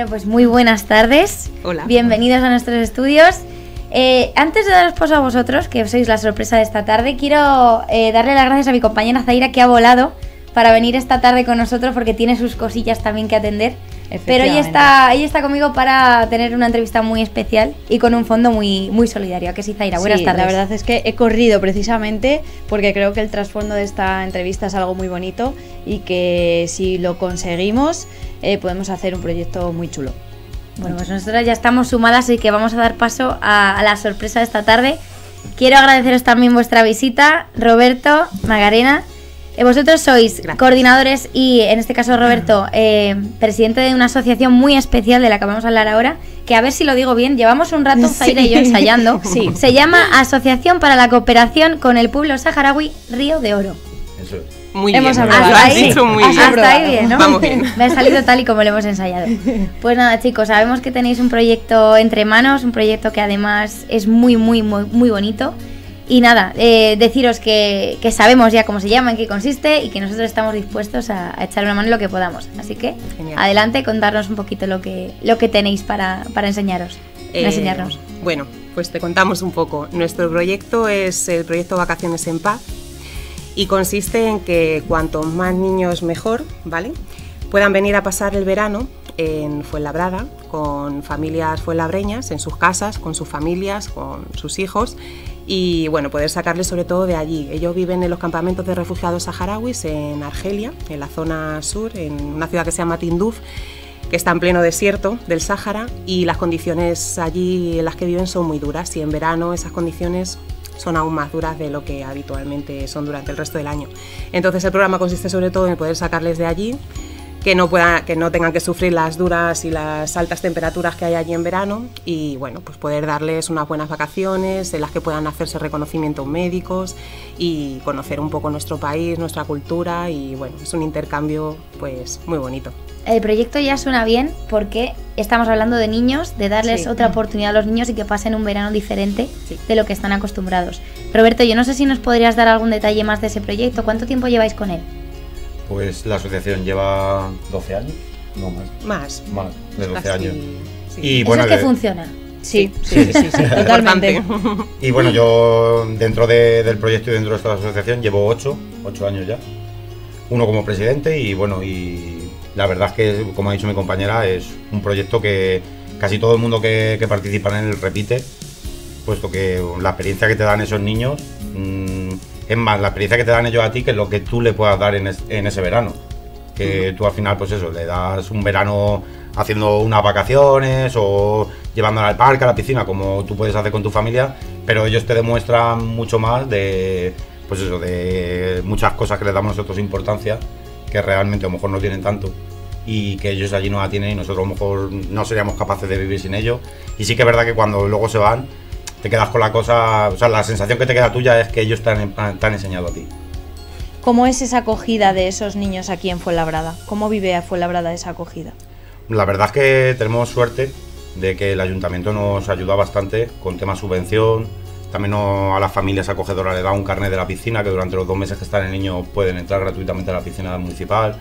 Bueno, pues muy buenas tardes. Hola. Bienvenidos a nuestros estudios. Eh, antes de daros paso a vosotros, que sois la sorpresa de esta tarde, quiero eh, darle las gracias a mi compañera Zaira que ha volado para venir esta tarde con nosotros porque tiene sus cosillas también que atender. Pero ella está, ella está conmigo para tener una entrevista muy especial y con un fondo muy, muy solidario. ¿A que sí, Zaira? Buenas Sí, tardes. La verdad es que he corrido precisamente porque creo que el trasfondo de esta entrevista es algo muy bonito y que si lo conseguimos eh, podemos hacer un proyecto muy chulo. Bueno, pues nosotras ya estamos sumadas y que vamos a dar paso a, a la sorpresa de esta tarde. Quiero agradeceros también vuestra visita, Roberto, Magarena. Eh, vosotros sois Gracias. coordinadores y, en este caso, Roberto, eh, presidente de una asociación muy especial de la que vamos a hablar ahora, que a ver si lo digo bien, llevamos un rato, Zaira y yo, ensayando. Sí. Se llama Asociación para la Cooperación con el Pueblo Saharaui Río de Oro. Eso es. Muy Hemos bien. has Hasta ahí, dicho muy hasta bien. ahí bien, ¿no? Vamos bien. Me ha salido tal y como lo hemos ensayado. Pues nada, chicos, sabemos que tenéis un proyecto entre manos, un proyecto que además es muy, muy, muy, muy bonito. Y nada, eh, deciros que, que sabemos ya cómo se llama, en qué consiste y que nosotros estamos dispuestos a, a echar una mano en lo que podamos. Así que, Genial. adelante, contarnos un poquito lo que, lo que tenéis para, para enseñaros. Eh, enseñarnos. Bueno, pues te contamos un poco. Nuestro proyecto es el proyecto Vacaciones en Paz y consiste en que cuantos más niños mejor, ¿vale? Puedan venir a pasar el verano en Fuenlabrada con familias fuenlabreñas, en sus casas, con sus familias, con sus hijos y bueno, poder sacarles sobre todo de allí. Ellos viven en los campamentos de refugiados saharauis en Argelia, en la zona sur, en una ciudad que se llama Tinduf que está en pleno desierto del Sáhara y las condiciones allí en las que viven son muy duras y en verano esas condiciones son aún más duras de lo que habitualmente son durante el resto del año. Entonces el programa consiste sobre todo en poder sacarles de allí, que no, puedan, que no tengan que sufrir las duras y las altas temperaturas que hay allí en verano y bueno, pues poder darles unas buenas vacaciones en las que puedan hacerse reconocimientos médicos y conocer un poco nuestro país, nuestra cultura y bueno, es un intercambio pues muy bonito. El proyecto ya suena bien porque estamos hablando de niños, de darles Sí. otra oportunidad a los niños y que pasen un verano diferente Sí. de lo que están acostumbrados. Roberto, yo no sé si nos podrías dar algún detalle más de ese proyecto. ¿Cuánto tiempo lleváis con él? Pues la asociación lleva 12 años, no más, Más. más de 12 Casi, años. sí. Y Eso bueno, es que de- funciona. Sí, sí, sí, sí, sí, totalmente. Y bueno, yo dentro de- del proyecto y dentro de esta asociación llevo 8, 8 años ya. Uno como presidente y bueno, y la verdad es que, como ha dicho mi compañera, es un proyecto que casi todo el mundo que, que participa en él repite, puesto que la experiencia que te dan esos niños mm, es más la experiencia que te dan ellos a ti que lo que tú le puedas dar en, es- en ese verano. Que tú al final, pues eso, le das un verano haciendo unas vacaciones o llevándola al parque, a la piscina, como tú puedes hacer con tu familia, pero ellos te demuestran mucho más de, pues eso, de muchas cosas que les damos nosotros importancia, que realmente a lo mejor no tienen tanto y que ellos allí no la tienen y nosotros a lo mejor no seríamos capaces de vivir sin ellos. Y sí que es verdad que cuando luego se van, te quedas con la cosa, o sea, la sensación que te queda tuya es que ellos te han, te han enseñado a ti. ¿Cómo es esa acogida de esos niños aquí en Fuenlabrada? ¿Cómo vive a Fuenlabrada esa acogida? La verdad es que tenemos suerte de que el ayuntamiento nos ayuda bastante con tema subvención. También a las familias acogedoras le da un carnet de la piscina que durante los dos meses que están el niño pueden entrar gratuitamente a la piscina municipal.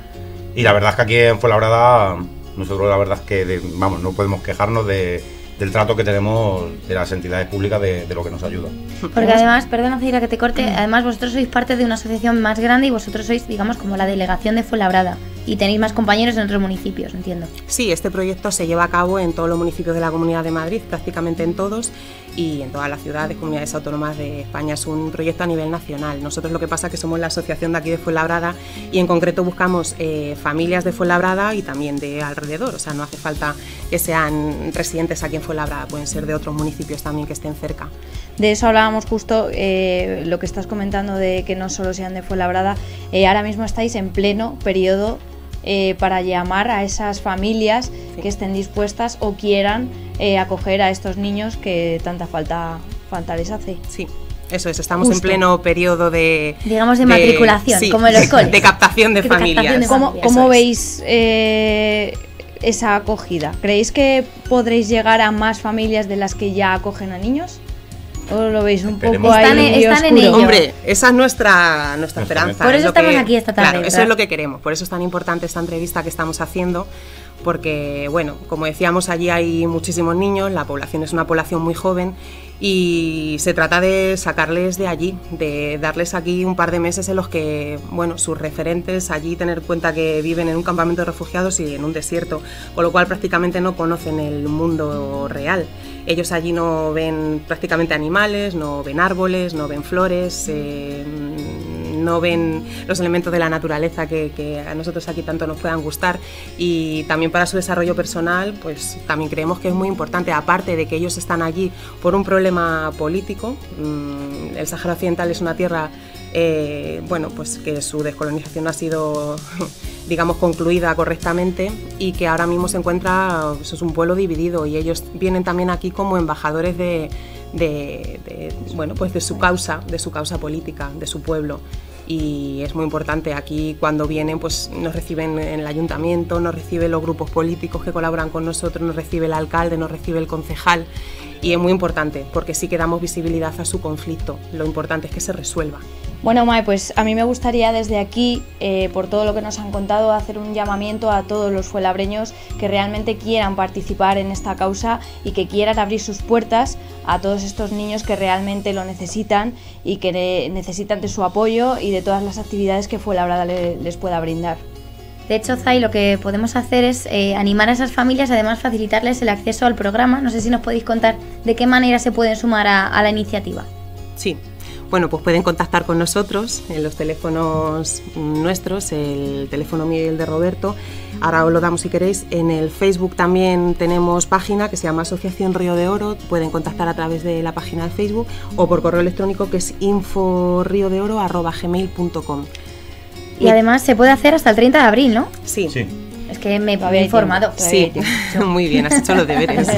Y la verdad es que aquí en Fuenlabrada, nosotros la verdad es que de- vamos, no podemos quejarnos de- del trato que tenemos de las entidades públicas de, de lo que nos ayuda. Porque además, perdona Zaira que te corte, además vosotros sois parte de una asociación más grande y vosotros sois, digamos, como la delegación de Fuenlabrada. Y tenéis más compañeros en otros municipios, entiendo. Sí, este proyecto se lleva a cabo en todos los municipios de la Comunidad de Madrid, prácticamente en todos, y en todas las ciudades, comunidades autónomas de España. Es un proyecto a nivel nacional. Nosotros lo que pasa es que somos la asociación de aquí de Fuenlabrada y en concreto buscamos eh, familias de Fuenlabrada y también de alrededor. O sea, no hace falta que sean residentes aquí en Fuenlabrada, pueden ser de otros municipios también que estén cerca. De eso hablábamos justo, eh, lo que estás comentando de que no solo sean de Fuenlabrada. Eh, ahora mismo estáis en pleno periodo eh, para llamar a esas familias Sí. que estén dispuestas o quieran eh, acoger a estos niños que tanta falta, falta les hace. Sí. Eso es, estamos en pleno periodo de... Digamos de matriculación, sí, como en los coles. De captación de De captación familias. de ¿Cómo, familias, cómo veis eh, esa acogida? ¿Creéis que podréis llegar a más familias de las que ya acogen a niños? ¿O lo veis un Esperemos. poco Están ahí en- están en ello. Hombre, esa es nuestra, nuestra Nuestra esperanza. Por es eso estamos que- aquí esta tarde, Claro, eso es lo que queremos. Por eso es tan importante esta entrevista que estamos haciendo. Porque, bueno, como decíamos, allí hay muchísimos niños, la población es una población muy joven y se trata de sacarles de allí, de darles aquí un par de meses en los que, bueno, sus referentes allí tener en cuenta que viven en un campamento de refugiados y en un desierto, con lo cual prácticamente no conocen el mundo real. Ellos allí no ven prácticamente animales, no ven árboles, no ven flores, eh, no ven los elementos de la naturaleza que, a nosotros aquí tanto nos puedan gustar. Y también para su desarrollo personal pues también creemos que es muy importante aparte de que ellos están allí por un problema político mm, el Sáhara Occidental es una tierra eh, bueno pues que su descolonización ha sido digamos concluida correctamente y que ahora mismo se encuentra pues, es un pueblo dividido y ellos vienen también aquí como embajadores de, bueno pues de su causa de su causa política de su pueblo. Y es muy importante aquí cuando vienen pues nos reciben en el ayuntamiento nos reciben los grupos políticos que colaboran con nosotros nos recibe el alcalde nos recibe el concejal. Y es muy importante porque sí que damos visibilidad a su conflicto. Lo importante es que se resuelva Bueno, Mae, pues a mí me gustaría desde aquí, eh, por todo lo que nos han contado, hacer un llamamiento a todos los fuelabreños que realmente quieran participar en esta causa y que quieran abrir sus puertas a todos estos niños que realmente lo necesitan y que ne- necesitan de su apoyo y de todas las actividades que Fuenlabrada le- les pueda brindar. De hecho, Zay, lo que podemos hacer es eh, animar a esas familias, además facilitarles el acceso al programa. No sé si nos podéis contar de qué manera se pueden sumar a, a la iniciativa. Sí. Bueno, pues pueden contactar con nosotros en los teléfonos nuestros, el teléfono mío y el de Roberto. Ahora os lo damos si queréis. En el Facebook también tenemos página que se llama Asociación Río de Oro. Pueden contactar a través de la página de Facebook o por correo electrónico que es inforriodeoro.gmail.com. Y además se puede hacer hasta el 30 de abril, ¿no? Sí, Sí. Es que me hay informado. Sí, Todavía muy bien, has hecho los deberes.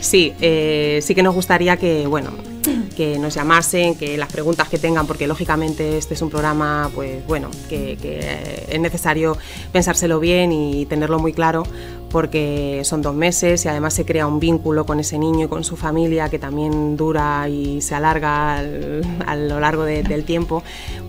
Sí, eh, sí que nos gustaría que, bueno, que nos llamasen, que las preguntas que tengan, porque lógicamente este es un programa, pues bueno, que, que, eh, es necesario pensárselo bien y tenerlo muy claro, porque son dos meses y además se crea un vínculo con ese niño y con su familia que también dura y se alarga al- a lo largo de- del tiempo.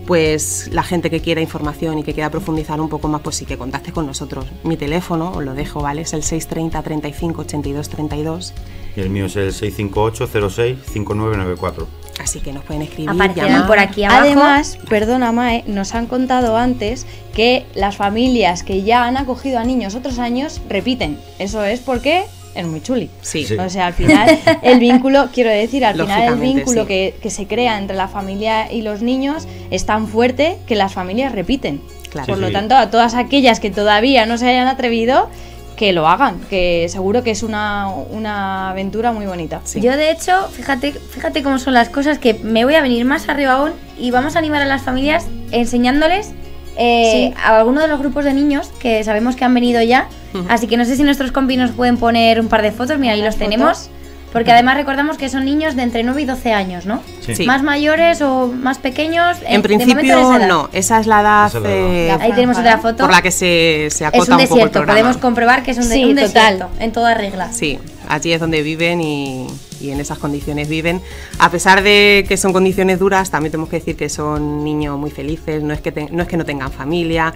Pues la gente que quiera información y que quiera profundizar un poco más, pues sí que contacte con nosotros. Mi teléfono, os lo dejo, ¿vale? Es el 630 35 82 32. Y el mío es el 658-06-5994. Así que nos pueden escribir. Aparecerán por aquí abajo. Además, perdona Mae, nos han contado antes que las familias que ya han acogido a niños otros años repiten. Eso es porque es muy chuli. Sí. Sí. O sea, al final el vínculo, quiero decir, al final el vínculo sí. que, que se crea entre la familia y los niños es tan fuerte que las familias repiten. Claro. Por lo sí. tanto, a todas aquellas que todavía no se hayan atrevido, que lo hagan, que seguro que es una, una aventura muy bonita. Sí. Yo de hecho, fíjate, fíjate cómo son las cosas, que me voy a venir más arriba aún y vamos a animar a las familias enseñándoles eh, Sí. a algunos de los grupos de niños que sabemos que han venido ya. Así que no sé si nuestros compis nos pueden poner un par de fotos, mira, ahí los tenemos. Porque además recordamos que son niños de entre 9 y 12 años, ¿no? Sí. Más mayores o más pequeños. En de momento principio esa no, esa es la edad, es la edad. eh, La Ahí tenemos otra foto. por la que se, se es acota un un, poco el desierto, programa. podemos comprobar que es un, de- Sí, un total. desierto, en toda regla. Sí, allí es donde viven y, y en esas condiciones viven. A pesar de que son condiciones duras, también tenemos que decir que son niños muy felices, no es que, te- no, es que no tengan familia,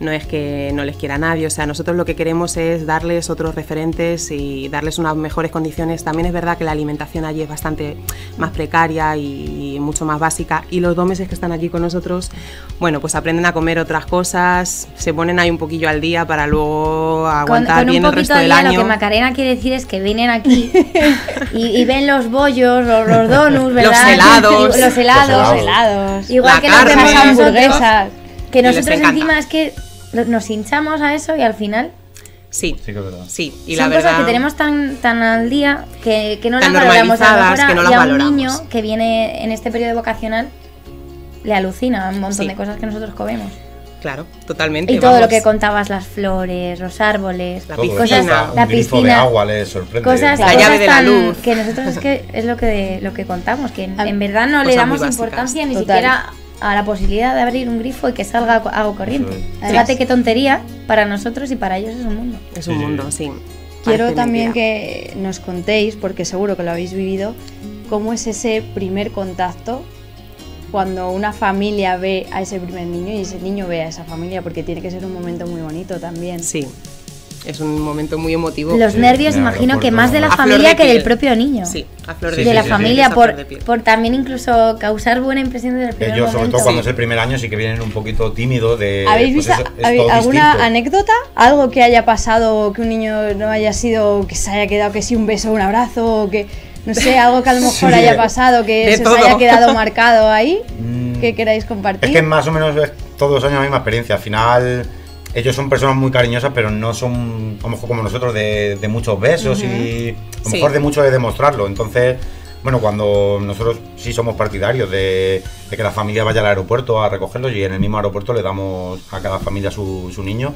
no es que no les quiera nadie, o sea, nosotros lo que queremos es darles otros referentes y darles unas mejores condiciones. También es verdad que la alimentación allí es bastante más precaria y, mucho más básica y los dos meses que están aquí con nosotros, bueno, pues aprenden a comer otras cosas, se ponen ahí un poquillo al día para luego aguantar con bien el poquito resto de del día, año. lo que Macarena quiere decir es que vienen aquí y, y ven los bollos, los, los donuts, ¿verdad? helados. Los helados. Los helados, Igual La que carne. las hamburguesas. que nosotros encima es que nos hinchamos a eso y al final Sí, Sí que es verdad. sí. Y son la cosas que tenemos tan, tan al día que, que no las valoramos a lo normalizadas, mejor a- que no las y a un valoramos. niño que viene en este periodo vocacional le alucina un montón Sí. de cosas que nosotros comemos. Claro, totalmente. Y todo lo que contabas, las flores, los árboles, La Todo piscina. hasta un la grifo de piscina. agua les sorprende. cosas, La cosas llave de la tan- luz. que nosotros es que es lo que lo que contamos que en, A- en verdad no le cosas damos básicas. importancia ni Total. siquiera a la posibilidad de abrir un grifo y que salga algo corriente. Fíjate Sí. qué tontería para nosotros y para ellos es un mundo. Es un mundo, sí. Quiero también mentira. que nos contéis, porque seguro que lo habéis vivido, cómo es ese primer contacto cuando una familia ve a ese primer niño y ese niño ve a esa familia, porque tiene que ser un momento muy bonito también. Sí, es un momento muy emotivo. Los Sí, nervios, imagino que más de la familia de que del propio niño. Sí, a flor de Sí, de piel. la sí, familia, por, por también incluso causar buena impresión desde el primer Ellos, sobre todo cuando es el primer año, sí que vienen un poquito tímidos de... ¿Habéis pues visto eso, es habéis- alguna distinto. anécdota? ¿Algo que haya pasado, que un niño no haya sido, que se haya quedado que sí un beso un abrazo, o que, no sé, algo que a lo mejor Sí. haya pasado, que se os haya quedado marcado ahí, Mm, que queráis compartir? Es que más o menos es todos los años la misma experiencia. Al final, ellos son personas muy cariñosas, pero no son a lo mejor como nosotros de, de muchos besos y a lo Sí. mejor de mucho de demostrarlo. Entonces, bueno, cuando nosotros sí somos partidarios de, de que la familia vaya al aeropuerto a recogerlos y en el mismo aeropuerto le damos a cada familia su, su niño,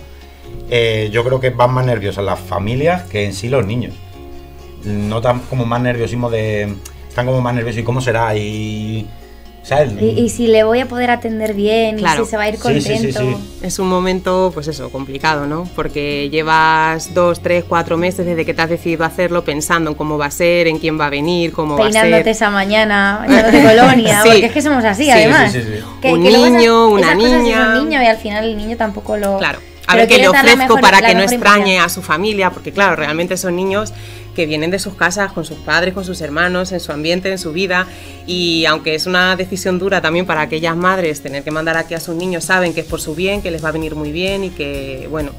eh, yo creo que van más nerviosas las familias que en sí los niños. Notan como más nerviosismo de... Están como más nerviosos y cómo será y... ¿Sabes? Y, y si le voy a poder atender bien, Claro. y si se va a ir contento. sí, sí, sí. Es un momento, pues eso, complicado, ¿no? Porque llevas dos, tres, cuatro meses desde que te has decidido hacerlo pensando en cómo va a ser, en quién va a venir, cómo va a Peinándote ser. esa mañana, echándote colonia, Sí. porque es que somos así, Sí, además. sí, sí, sí. Que- Un que niño, una es niña. un niño y al final el niño tampoco lo. Claro. A ver qué le ofrezco mejor- para que no extrañe a su familia, porque claro, realmente son niños que vienen de sus casas con sus padres, con sus hermanos, en su ambiente, en su vida, y aunque es una decisión dura también para aquellas madres tener que mandar aquí a sus niños, saben que es por su bien, que les va a venir muy bien y que, bueno,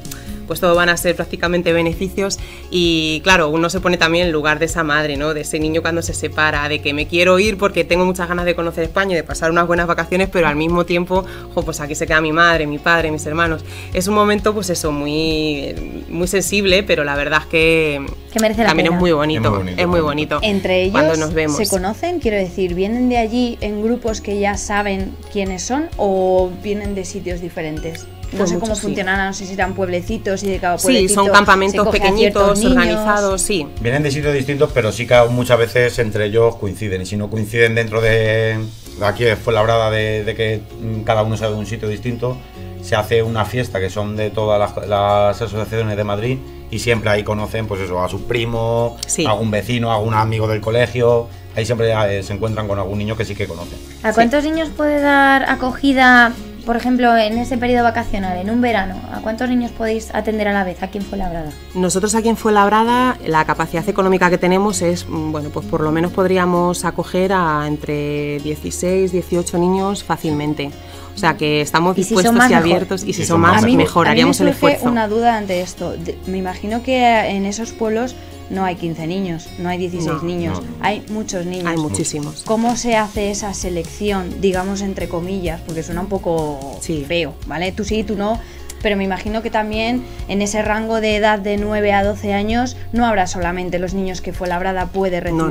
pues todo van a ser prácticamente beneficios y claro, uno se pone también en lugar de esa madre, ¿no? De ese niño cuando se separa, de que me quiero ir porque tengo muchas ganas de conocer España y de pasar unas buenas vacaciones, pero al mismo tiempo, jo, pues aquí se queda mi madre, mi padre, mis hermanos. Es un momento, pues eso, muy, muy sensible, pero la verdad es que, Que merece la también pena. es muy bonito, Es muy bonito, es muy bonito. Entre ellos cuando nos vemos. se conocen, quiero decir, ¿vienen de allí en grupos que ya saben quiénes son o vienen de sitios diferentes? No Pues sé muchos cómo sí. funcionarán, no sé si eran pueblecitos y de cada Sí, pueblecito son se campamentos pequeñitos, organizados, sí. Vienen de sitios distintos, pero sí que muchas veces entre ellos coinciden. Y si no coinciden dentro de, aquí fue la brada de, de que cada uno sea de un sitio distinto, se hace una fiesta que son de todas las, las asociaciones de Madrid y siempre ahí conocen pues eso, a sus primos, Sí. a algún vecino, a algún amigo del colegio. Ahí siempre eh, se encuentran con algún niño que sí que conocen. ¿A cuántos niños puede dar acogida, por ejemplo, en ese periodo vacacional, en un verano? ¿A cuántos niños podéis atender a la vez aquí en Fuenlabrada? Nosotros aquí en Fuenlabrada la capacidad económica que tenemos es, mm, bueno, pues por lo menos podríamos acoger a entre 16, 18 niños fácilmente. O sea que estamos Y si son dispuestos más, y mejor. abiertos y si son más, a mí, mejor, a mí haríamos me el surge esfuerzo. una duda ante esto. Me imagino que en esos pueblos no hay 15 niños, no hay 16 No, niños, no. hay muchos niños. Hay muchísimos. ¿Cómo se hace esa selección, digamos entre comillas? Porque suena un poco Sí. feo, ¿vale? Tú sí, tú no. Pero me imagino que también en ese rango de edad de 9 a 12 años no habrá solamente los niños que Fuenlabrada puede No, no.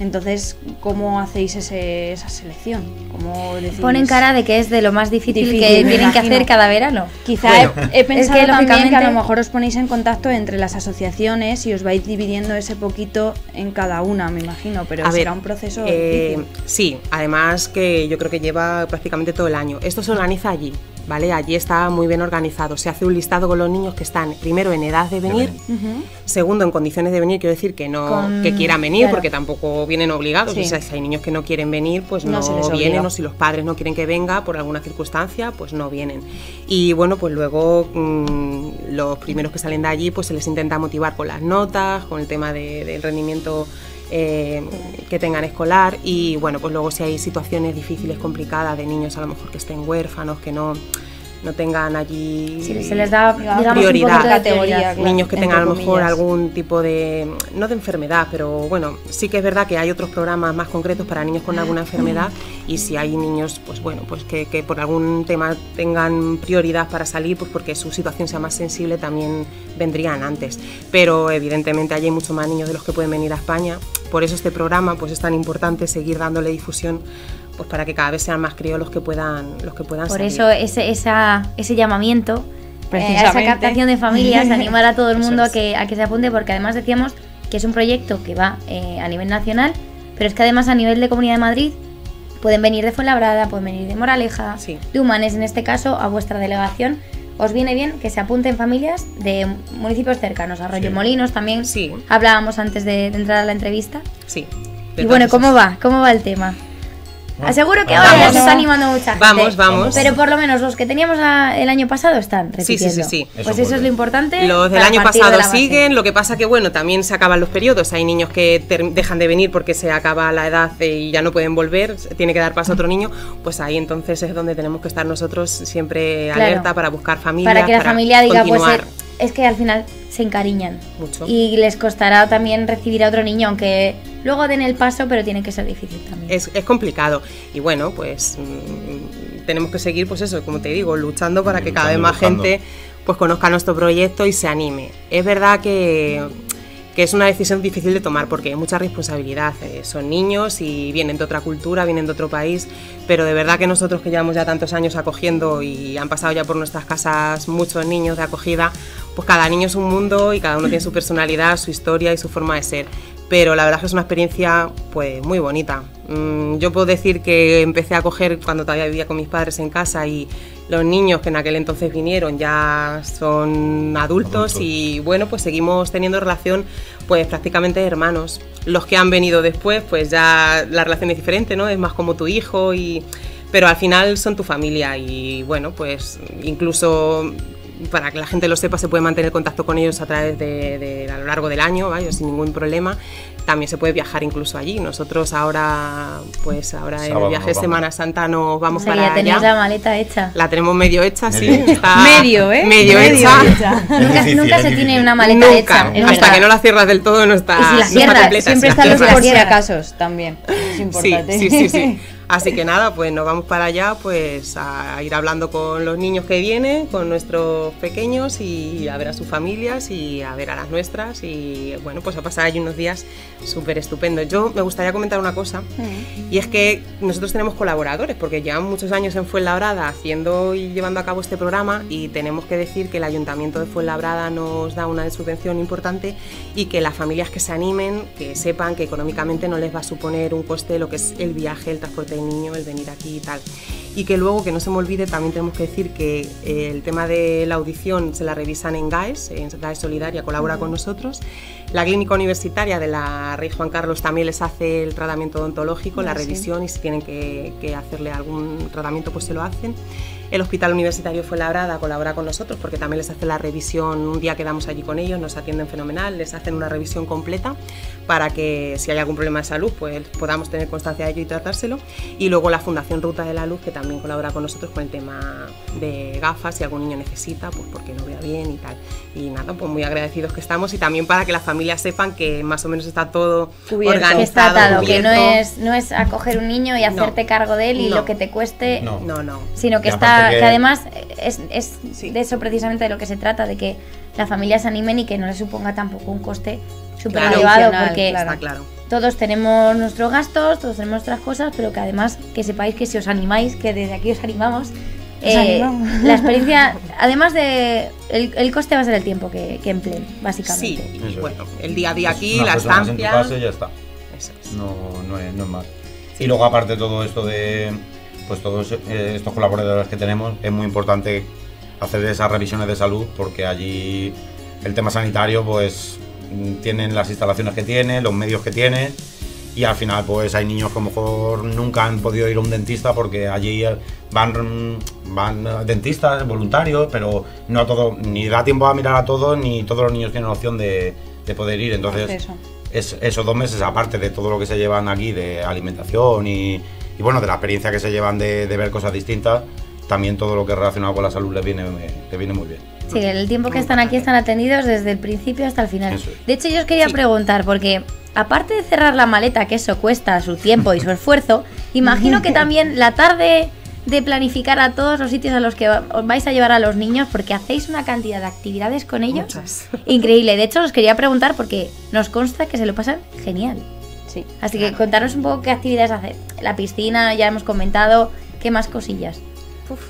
Entonces, ¿cómo hacéis ese- esa selección? ¿Cómo decís? Ponen cara de que es de lo más difícil, Difícil, que tienen que hacer cada verano. Quizá Bueno, he, he pensado que, también que a lo mejor os ponéis en contacto entre las asociaciones y os vais dividiendo ese poquito en cada una, me imagino, pero A ver, será un proceso eh, difícil. sí, además que yo creo que lleva prácticamente todo el año. Esto se organiza allí, ¿vale? Allí está muy bien organizado. Se hace un listado con los niños que están primero en edad de venir, segundo en condiciones de venir, quiero decir que no Con- que quieran venir claro. porque tampoco vienen obligados. Sí. O sea, si hay niños que no quieren venir, pues No no, se les obliga. vienen o si los padres no quieren que venga por alguna circunstancia, pues no vienen. Y bueno, pues luego mm, los primeros que salen de allí, pues se les intenta motivar con las notas, con el tema de- del rendimiento eh, que tengan escolar y bueno, pues luego si hay situaciones difíciles, complicadas de niños a lo mejor que estén huérfanos, que no, no tengan allí Si se les da, Digamos, prioridad. de Categoría, niños que tengan a lo mejor comillas. algún tipo de, no de enfermedad, pero bueno, sí que es verdad que hay otros programas más concretos para niños con alguna enfermedad y si hay niños, pues bueno, pues que, que por algún tema tengan prioridad para salir, pues porque su situación sea más sensible, también vendrían antes. Pero evidentemente allí hay mucho más niños de los que pueden venir a España, por eso este programa pues es tan importante seguir dándole difusión pues para que cada vez sean más críos los que puedan los que puedan Por salir. eso ese, esa, ese llamamiento eh, a esa captación de familias, animar a todo el mundo a que, a que se apunte, porque además decíamos que es un proyecto que va eh, a nivel nacional, pero es que además a nivel de Comunidad de Madrid pueden venir de Fuenlabrada, pueden venir de Moraleja, Sí. de Humanes en este caso, a vuestra delegación. Os viene bien que se apunten familias de municipios cercanos, Arroyo Sí. Molinos también. Sí. Hablábamos antes de, de entrar a la entrevista. Sí. Y bueno, ¿cómo va? ¿Cómo va el tema? Aseguro que ahora Vamos. ya se está animando mucha gente. Vamos, vamos. Pero por lo menos los que teníamos el año pasado están Sí, sí, repitiendo. sí, sí. Pues Eso eso es lo importante. Los del año de pasado siguen, lo que pasa que bueno, también se acaban los periodos, hay niños que dejan de venir porque se acaba la edad y ya no pueden volver, tiene que dar paso a otro niño, pues ahí entonces es donde tenemos que estar nosotros siempre Claro. alerta para buscar familias, Para que la familia diga, pues continuar. eh, es que al final se encariñan. Mucho. Y les costará también recibir a otro niño, aunque luego den el paso, pero tiene que ser difícil también. Es, es complicado y bueno, pues mm, tenemos que seguir, pues eso, como te digo, luchando para que cada vez más buscando. gente pues conozca nuestro proyecto y se anime. Es verdad que, que es una decisión difícil de tomar porque hay mucha responsabilidad. eh, son niños y vienen de otra cultura, vienen de otro país, pero de verdad que nosotros que llevamos ya tantos años acogiendo y han pasado ya por nuestras casas muchos niños de acogida, pues cada niño es un mundo y cada uno tiene su personalidad, su historia y su forma de ser pero la verdad es que es una experiencia pues muy bonita. Mm, yo puedo decir que empecé a coger cuando todavía vivía con mis padres en casa y los niños que en aquel entonces vinieron ya son adultos, Adultos. y bueno, pues seguimos teniendo relación pues prácticamente hermanos. Los que han venido después pues ya la relación es diferente, ¿no? Es más como tu hijo y pero al final son tu familia y bueno, pues incluso para que la gente lo sepa, se puede mantener contacto con ellos a través de, de- a lo largo del año, ¿vale? sin ningún problema. También se puede viajar incluso allí. Nosotros ahora, pues ahora en el viaje de. Semana Santa nos vamos O sea, para ya tenéis allá. la maleta hecha. La tenemos medio hecha, sí. Medio. Está Medio, ¿eh? Medio, Medio hecha. nunca difícil, nunca es se tiene una maleta Nunca. hecha. es Hasta verdad. que no la cierras del todo no está, Y si la no está completa. Siempre Si están los por si acasos también. Es Sí, importante. sí, sí, sí. Así que nada, pues nos vamos para allá, pues a ir hablando con los niños que vienen, con nuestros pequeños y a ver a sus familias y a ver a las nuestras y bueno, pues a pasar allí unos días súper estupendos. Yo me gustaría comentar una cosa y es que nosotros tenemos colaboradores porque llevamos muchos años en Fuenlabrada haciendo y llevando a cabo este programa y tenemos que decir que el Ayuntamiento de Fuenlabrada nos da una subvención importante y que las familias que se animen, que sepan que económicamente no les va a suponer un coste lo que es el viaje, el transporte del niño, el venir aquí y tal. Y que luego, que no se me olvide, también tenemos que decir que eh, el tema de la audición se la revisan en GAES, en GAES Solidaria colabora con nosotros. La clínica universitaria de la Rey Juan Carlos también les hace el tratamiento odontológico, la Ah, sí. revisión y si tienen que, que hacerle algún tratamiento pues se lo hacen. El Hospital Universitario Fuenlabrada colabora con nosotros porque también les hace la revisión, un día quedamos allí con ellos, nos atienden fenomenal, les hacen una revisión completa para que si hay algún problema de salud pues podamos tener constancia de ello y tratárselo. Y luego la Fundación Ruta de la Luz que también colabora con nosotros con el tema de gafas, si algún niño necesita, pues porque no vea bien y tal. Y nada, pues muy agradecidos que estamos y también para que las familias sepan que más o menos está todo Cubierto. organizado. que está atado, que no es, no es acoger un niño y hacerte cargo de él y No. lo que te cueste, No. No, no. sino que está, que... que- además es, es Sí. de eso precisamente de lo que se trata, de que las familias se animen y que no les suponga tampoco un coste súper Claro. elevado, porque claro. Está claro. todos tenemos nuestros gastos, todos tenemos nuestras cosas, pero que además que sepáis que si os animáis, que desde aquí os animamos, eh, animamos. la experiencia, además de el, el coste va a ser el tiempo que, que empleen, básicamente. Sí, y bueno, el día a día aquí, la personas en tu estancia. casa y ya está. Eso es. No, no, es, no es más. Y luego aparte de todo esto de pues todos eh, estos colaboradores que tenemos, es muy importante hacer esas revisiones de salud porque allí el tema sanitario pues mm, tienen las instalaciones que tienen, los medios que tienen y al final pues hay niños que a lo mejor nunca han podido ir a un dentista porque allí van, mm, van dentistas voluntarios, pero no a todo, ni da tiempo a mirar a todos, ni todos los niños tienen opción de, de poder ir. Entonces, es, esos dos meses, aparte de todo lo que se llevan aquí de alimentación y, y, bueno, de la experiencia que se llevan de, de ver cosas distintas, también todo lo que es relacionado con la salud les viene, les viene muy bien. Sí, el tiempo que están aquí están atendidos desde el principio hasta el final. Es. De hecho, yo os quería Sí. preguntar, porque aparte de cerrar la maleta, que eso cuesta su tiempo y su esfuerzo, imagino que también la tarde de planificar a todos los sitios a los que os vais a llevar a los niños, porque hacéis una cantidad de actividades con ellos Muchas. increíble. De hecho, os quería preguntar porque nos consta que se lo pasan genial. Sí. Así que Claro. contaros un poco qué actividades hacer. La piscina, ya hemos comentado, qué más cosillas. Uf.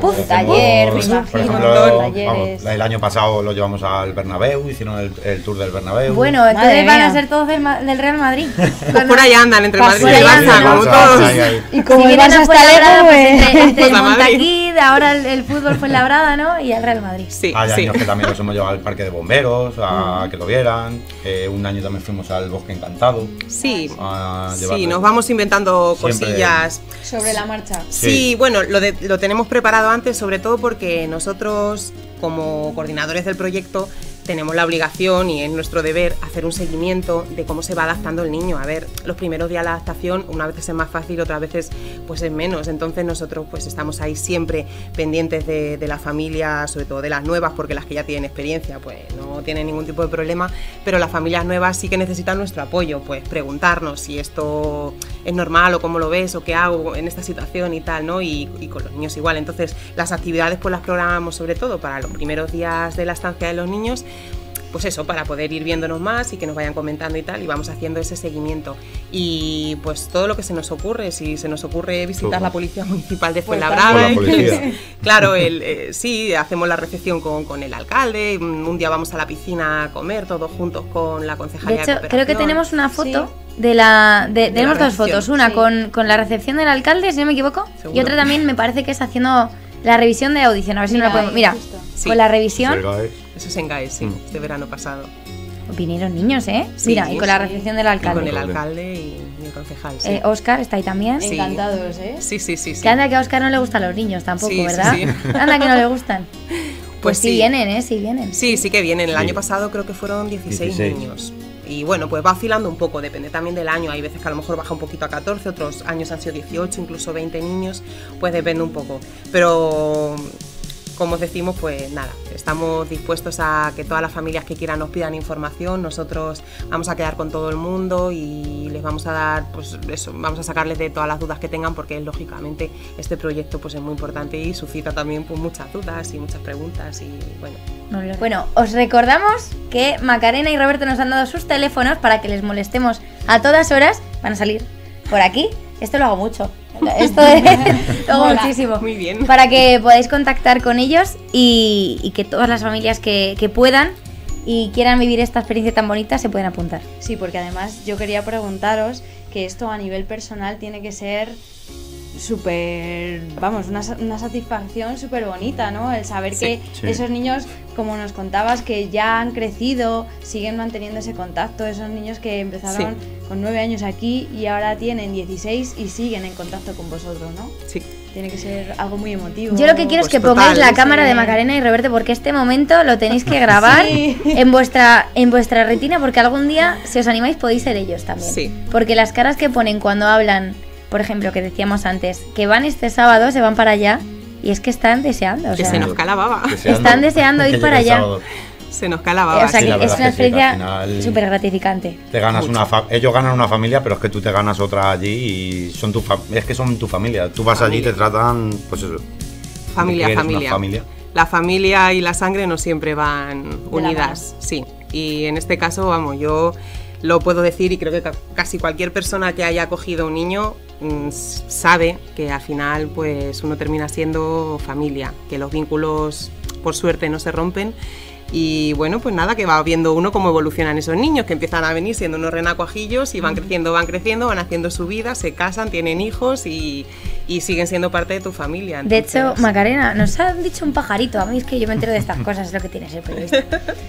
Puf, Hacemos- taller, me por imagino, ejemplo, talleres. vamos, el año pasado lo llevamos al Bernabéu, hicieron el, el tour del Bernabéu. Bueno, entonces van a ser todos del, Ma- del Real Madrid. Pues por ahí andan entre Pas- Madrid y Barça, andan, como todos. Ahí, ahí. Y como si el vienen Barça está lejos, pues pues- entre, entre el Pues. Montaquí, ahora el, el fútbol fue Labrada, ¿no? Y el Real Madrid. Sí, Hay sí. años que también los hemos llevado al parque de bomberos, a que lo vieran. Eh, un año también fuimos al bosque encantado. Sí, a sí, nos vamos inventando Siempre- cosillas. Sobre la marcha. Sí, Sí. bueno, lo, de- lo tenemos preparado antes, sobre todo porque nosotros, como coordinadores del proyecto, tenemos la obligación y es nuestro deber hacer un seguimiento de cómo se va adaptando el niño. A ver, los primeros días la adaptación, una vez es más fácil, otras veces pues es menos. Entonces nosotros pues estamos ahí siempre pendientes de, de la familia, sobre todo de las nuevas, porque las que ya tienen experiencia pues no tienen ningún tipo de problema, pero las familias nuevas sí que necesitan nuestro apoyo, pues preguntarnos si esto es normal o cómo lo ves o qué hago en esta situación y tal, ¿no? Y, y con los niños igual. Entonces las actividades pues las programamos sobre todo para los primeros días de la estancia de los niños pues eso, para poder ir viéndonos más y que nos vayan comentando y tal, y vamos haciendo ese seguimiento. Y pues todo lo que se nos ocurre, si se nos ocurre visitar Todo. la Policía Municipal de Pues Fuenlabrada, policía. claro, el, eh, sí, hacemos la recepción con, con el alcalde, un, un día vamos a la piscina a comer todos juntos con la De concejalía hecho, creo que tenemos una foto de la. de- tenemos la dos fotos. Una sí. con, con la recepción del alcalde, si no me equivoco. Y otra también me parece que es haciendo la revisión de audición. A ver si no la podemos. ahí, Mira. Sí. con la revisión. Eh. Eso es en GAE, sí, Mm. este verano pasado. Vinieron niños, ¿eh? Sí, Mira, y con la sí. recepción del Y alcalde. con el Alcalde. y, y el concejal, sí. Eh, Oscar está ahí también. Sí. Encantados, ¿eh? sí, sí, sí. sí. Que anda que a Oscar no le gustan los niños tampoco, Sí, sí, ¿verdad? sí. Anda que no le gustan. Pues, Pues sí sí. vienen, ¿eh? Sí vienen. Sí, sí que vienen. El Sí. año pasado creo que fueron 16, 16. niños. Y bueno, pues va oscilando un poco, depende también del año. Hay veces que a lo mejor baja un poquito a 14, otros años han sido 18, incluso 20 niños, pues depende un poco. Pero como os decimos, pues nada, estamos dispuestos a que todas las familias que quieran nos pidan información, nosotros vamos a quedar con todo el mundo y les vamos a dar, pues eso, vamos a sacarles de todas las dudas que tengan porque lógicamente este proyecto pues es muy importante y suscita también pues muchas dudas y muchas preguntas y bueno, Bueno, os recordamos que Macarena y Roberto nos han dado sus teléfonos para que les molestemos a todas horas. Van a salir por aquí. Esto lo hago mucho. Esto es, lo hago muchísimo. Muy bien. Para que podáis contactar con ellos y, y que todas las familias que, que puedan y quieran vivir esta experiencia tan bonita se pueden apuntar. Sí, porque además yo quería preguntaros que esto a nivel personal tiene que ser súper, vamos, una, una satisfacción súper bonita, ¿no? El saber Sí, que sí. esos niños, como nos contabas, que ya han crecido, siguen manteniendo ese contacto, esos niños que empezaron con nueve años aquí y ahora tienen 16 y siguen en contacto con vosotros, ¿no? Sí. Tiene que ser algo muy emotivo. Yo lo que quiero es pues que total, pongáis la cámara de Macarena y Roberto porque este momento lo tenéis que grabar Sí. en vuestra en vuestra retina porque algún día si os animáis podéis ser ellos también. Sí. Porque las caras que ponen cuando hablan, por ejemplo, que decíamos antes, que van este sábado, se van para allá y es que están deseando, o Que sea, se nos calababa. Deseando Están deseando ir para allá. sábado. Se nos eh, calababa. o sea sí. que es una sí, experiencia final- súper gratificante. Te ganas Mucho. una fa- ellos ganan una familia, pero es que tú te ganas otra allí y son tu es que son tu familia. Tú vas allí y te tratan, pues eso. Familia, familia. familia. La familia y la sangre no siempre van unidas, sí. Y en este caso, vamos, yo lo puedo decir y creo que ca- casi cualquier persona que haya acogido un niño sabe que al final pues uno termina siendo familia, que los vínculos por suerte no se rompen y bueno, pues nada, que va viendo uno cómo evolucionan esos niños, que empiezan a venir siendo unos renacuajillos y van creciendo, van creciendo, van haciendo su vida, se casan, tienen hijos y, y siguen siendo parte de tu familia. De hecho, Entonces- Macarena, nos han dicho un pajarito. A mí es que yo me entero de estas cosas, es lo que tiene ser periodista.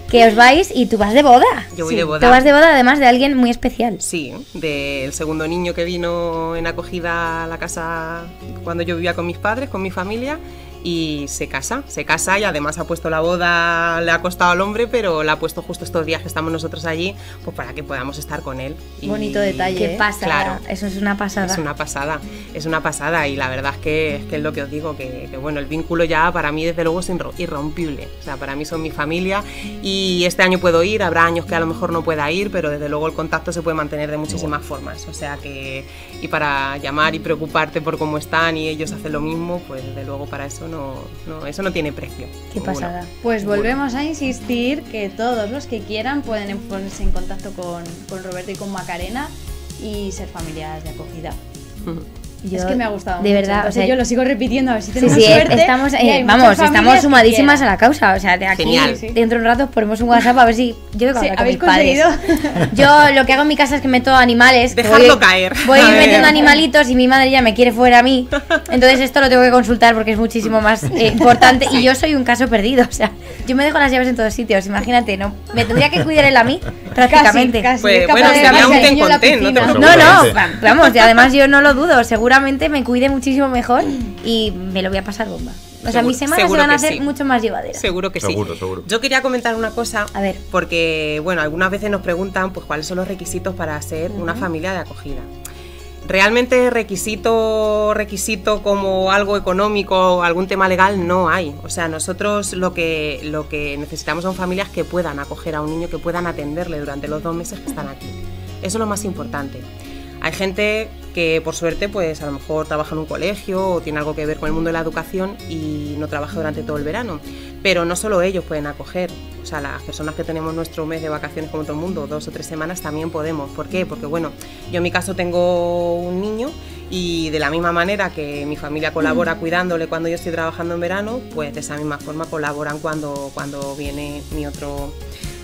Que os vais y tú vas de boda. Yo voy Sí, de boda. Tú vas de boda además de alguien muy especial. Sí, del segundo niño que vino en acogida a la casa cuando yo vivía con mis padres, con mi familia, y se casa, se casa y además ha puesto la boda, le ha costado al hombre, pero la ha puesto justo estos días que estamos nosotros allí, pues para que podamos estar con él. Y- Bonito detalle. Qué ¿eh? pasa, Claro. eso es una pasada. Es una pasada, es una pasada y la verdad es que es, que es lo que os digo, que, que, bueno, el vínculo ya para mí desde luego es irro- irrompible, o sea, para mí son mi familia y este año puedo ir, habrá años que a lo mejor no pueda ir, pero desde luego el contacto se puede mantener de muchísimas formas, o sea que, y para llamar y preocuparte por cómo están y ellos hacen lo mismo, pues desde luego para eso no, no eso no tiene precio. Qué ninguno. pasada. Pues volvemos a insistir que todos los que quieran pueden ponerse en contacto con, con Roberto y con Macarena y ser familias de acogida. Yo, es que me ha gustado. De mucho. verdad, o sea, yo lo sigo repitiendo a ver si Sí, tenemos sí, suerte. estamos, y eh, vamos, estamos sumadísimas a la causa. O sea, de aquí, Genial. dentro de un rato ponemos un WhatsApp a ver si. Yo Sí, hablar con ¿habéis mis? Yo lo que hago en mi casa es que meto animales. Dejarlo voy- caer. Voy A ver. metiendo animalitos y mi madre ya me quiere fuera a mí. Entonces esto lo tengo que consultar porque es muchísimo más eh, importante. Y yo soy un caso perdido. O sea, yo me dejo las llaves en todos sitios. Imagínate, ¿no? Me tendría que cuidar él a mí, prácticamente. Casi, casi. Pues, bueno, de sería un ten ten, no te. No, no, vamos, y además yo no lo dudo, seguramente me cuide muchísimo mejor y me lo voy a pasar bomba. O sea, Seguro- mis semanas se van a hacer sí. mucho más llevaderas. Seguro que Seguro, sí. seguro. Yo quería comentar una cosa, A ver. porque bueno, algunas veces nos preguntan pues cuáles son los requisitos para ser una familia de acogida. Realmente requisito, requisito como algo económico o algún tema legal no hay. O sea, nosotros lo que, lo que necesitamos son familias que puedan acoger a un niño, que puedan atenderle durante los dos meses que están aquí. Eso es lo más importante. Hay gente que por suerte pues a lo mejor trabaja en un colegio o tiene algo que ver con el mundo de la educación y no trabaja durante todo el verano. Pero no solo ellos pueden acoger, o sea, las personas que tenemos nuestro mes de vacaciones como todo el mundo, dos o tres semanas, también podemos. ¿Por qué? Porque bueno, yo en mi caso tengo un niño y de la misma manera que mi familia colabora cuidándole cuando yo estoy trabajando en verano, pues de esa misma forma colaboran cuando, cuando viene mi otro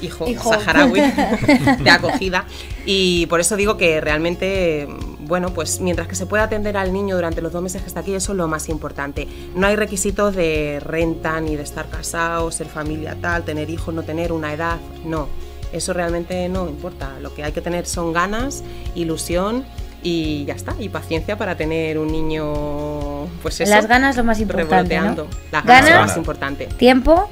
hijo, Hijo. saharaui de acogida. Y por eso digo que realmente, bueno, pues mientras que se pueda atender al niño durante los dos meses que está aquí, eso es lo más importante. No hay requisitos de renta ni de estar casado, ser familia tal, tener hijos, no tener una edad, no. Eso realmente no importa. Lo que hay que tener son ganas, ilusión y ya está. Y paciencia para tener un niño, pues eso. Las ganas lo más importante, ¿no? Las ganas es lo Ganas, más importante. tiempo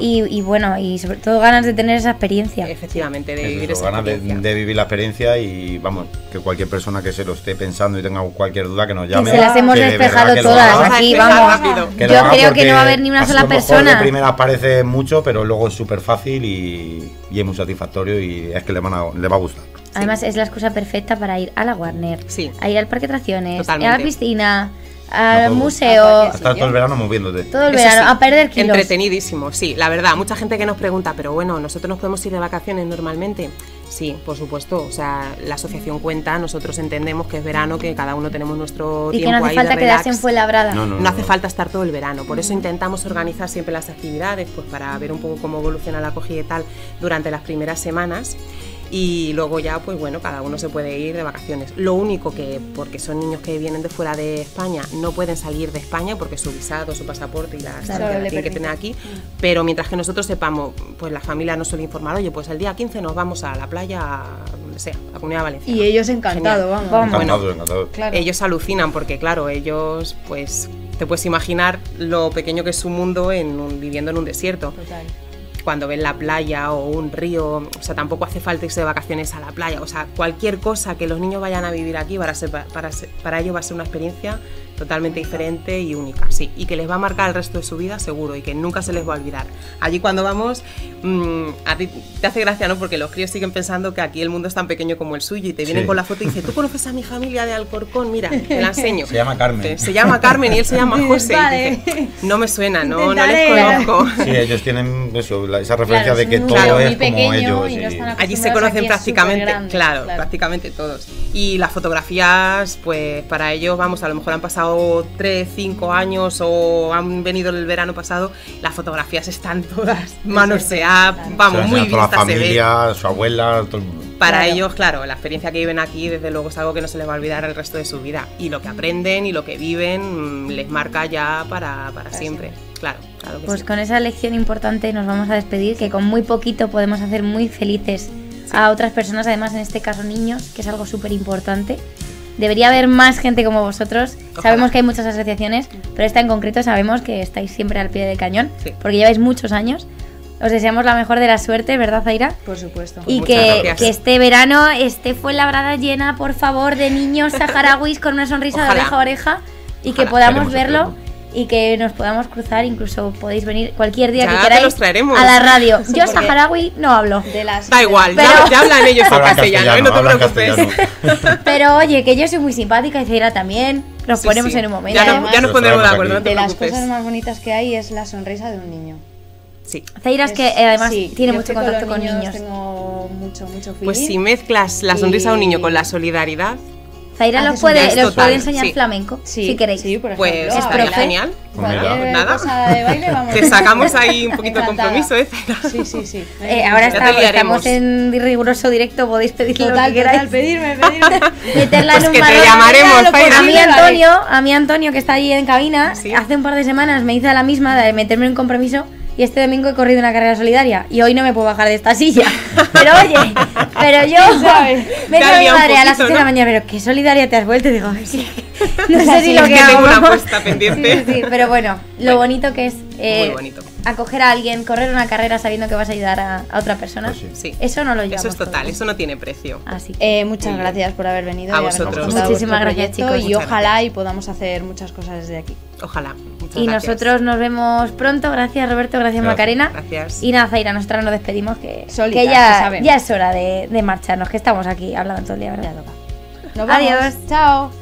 Y, y bueno, y sobre todo ganas de tener esa experiencia. Efectivamente, de Es vivir eso, esa ganas de, experiencia. de vivir la experiencia y vamos, que cualquier persona que se lo esté pensando y tenga cualquier duda que nos llame. se las hemos que de despejado que todas haga. A aquí, vamos. Que Yo creo que no va a haber ni una sola a persona. De primera parece mucho, pero luego es súper fácil y, y es muy satisfactorio y es que le, van a- le va a gustar. Además es la excusa perfecta para ir a la Warner, Sí. a ir al parque de atracciones, a Totalmente. la piscina, al todo. museo, Al A parque. estar todo el verano moviéndote. todo el Eso verano, sí, a perder kilos. Entretenidísimo, sí, la verdad. Mucha gente que nos pregunta, pero bueno, ¿nosotros nos podemos ir de vacaciones normalmente? Sí, por supuesto. O sea, la asociación cuenta, nosotros entendemos que es verano, que cada uno tenemos nuestro Y que tiempo no hace ahí falta quedarse en. Fuenlabrada. No, no, No hace falta estar todo el verano, por eso intentamos organizar siempre las actividades, pues para ver un poco cómo evoluciona la acogida y tal durante las primeras semanas y luego ya, pues bueno, cada uno se puede ir de vacaciones. Lo único que, porque son niños que vienen de fuera de España, no pueden salir de España porque su visado, su pasaporte y las Claro, que le tienen que tener aquí, pero mientras que nosotros sepamos, pues la familia nos suele informar, oye, pues el día 15 nos vamos a la playa, a donde sea, a Comunidad Valenciana. Y ellos encantados, vamos. Vamos. Encantado, Bueno, encantado. Claro. Ellos alucinan porque, claro, ellos, pues, te puedes imaginar lo pequeño que es su mundo en un- viviendo en un desierto. Total. Cuando ven la playa o un río, o sea, tampoco hace falta irse de vacaciones a la playa. O sea, cualquier cosa que los niños vayan a vivir aquí para, ser, para, ser- para ellos va a ser una experiencia totalmente diferente y única, sí. Y que les va a marcar el resto de su vida, seguro, y que nunca se les va a olvidar. Allí cuando vamos, mm, a ti te hace gracia, ¿no? Porque los críos siguen pensando que aquí el mundo es tan pequeño como el suyo y te vienen Sí. con la foto y dicen, ¿tú conoces a mi familia de Alcorcón? Mira, te la enseño. Se llama Carmen. Te- Se llama Carmen y él se llama José. Y Vale. dice, no me suena, no, no les conozco. Sí, ellos tienen eso, la- esa referencia Claro, de que un todo muy es como ellos. y no y- Allí se conocen es prácticamente, supergrande, claro, claro. prácticamente todos. Y las fotografías, pues para ellos, vamos, a lo mejor han pasado 3, 5 años o han venido el verano pasado, las fotografías están todas manoseadas, claro. se vamos, lo muy enseñan a toda vistas, la se ve. familia, su abuela, todo el mundo. Para Claro. ellos, claro, la experiencia que viven aquí, desde luego, es algo que no se les va a olvidar el resto de su vida. Y lo que aprenden y lo que viven mm, les marca ya para, para siempre. Claro, claro que Pues sí. con esa lección importante nos vamos a despedir, que con muy poquito podemos hacer muy felices a otras personas, además en este caso niños, que es algo súper importante. Debería haber más gente como vosotros. Ojalá. Sabemos que hay muchas asociaciones, pero esta en concreto sabemos que estáis siempre al pie del cañón, Sí. porque lleváis muchos años. Os deseamos la mejor de la suerte, ¿verdad, Zaira? Por supuesto. Y muchas que, que este verano esté fue labrada llena, por favor, de niños saharauis con una sonrisa de oreja a oreja y que podamos verlo esperemos. Y que nos podamos cruzar. Incluso podéis venir cualquier día Ya que queráis los traeremos. a la radio. Sí, Yo saharaui no hablo, De las, Da igual, Pero- ya, ya hablan ellos en castellano, ¿eh? no te hablan preocupes. pero oye, que yo soy muy simpática y Zaira también. Nos Sí, ponemos sí. en un momento. Ya, no- Además- ya nos pondremos de acuerdo, no te de las cosas más bonitas que hay es la sonrisa de un niño. Sí. Zaira es que eh, además sí, tiene yo mucho que con contacto los con niños. Tengo mucho, mucho feeling. Pues si mezclas la sonrisa de un niño con la solidaridad, Zaira un puede, los total, puede enseñar sí. flamenco, Sí, si queréis. Sí, por Pues ejemplo. estaría Bailar. genial. Cualquier Nada. cosa de baile, vamos. Te sacamos ahí un poquito de compromiso, ¿eh? Zaira? Sí, sí, sí. Eh, ahora te estamos, en riguroso directo, podéis pedir lo Total, que queráis. total, pedirme, pedirme. Meterla Pues en un que te llamaremos, Zaira. A mí. Antonio, a mí Antonio que está allí en cabina, Sí. hace un par de semanas me hizo la misma de meterme en un compromiso y este domingo he corrido una carrera solidaria y hoy no me puedo bajar de esta silla. Pero oye, pero yo me dice mi madre a las poquito, 6 de la mañana, pero qué solidaria te has vuelto y digo, "Ay, sí, no sé así, si lo que, que hago. tengo una vamos". apuesta pendiente. Sí, sí, pero bueno, lo Bueno. bonito que es eh, Muy bonito. acoger a alguien, correr una carrera sabiendo que vas a ayudar a, a otra persona. Pues sí. Eso no lo llevamos Eso es total, todos. eso no tiene precio. Así. Eh, muchas Muy bien. gracias por haber venido A y habernos vosotros. Muchísimas gracias, chicos. Y Muchas ojalá gracias. y podamos hacer muchas cosas desde aquí. Ojalá. Muchas Y gracias. nosotros nos vemos pronto. Gracias Roberto, gracias, Gracias. Macarena. Gracias. Y nada, Zaira, nosotros nos despedimos que, ya, es hora de, de marcharnos, que estamos aquí hablando todo el día, ¿verdad? Ya toca. Nos vamos. Adiós. Chao.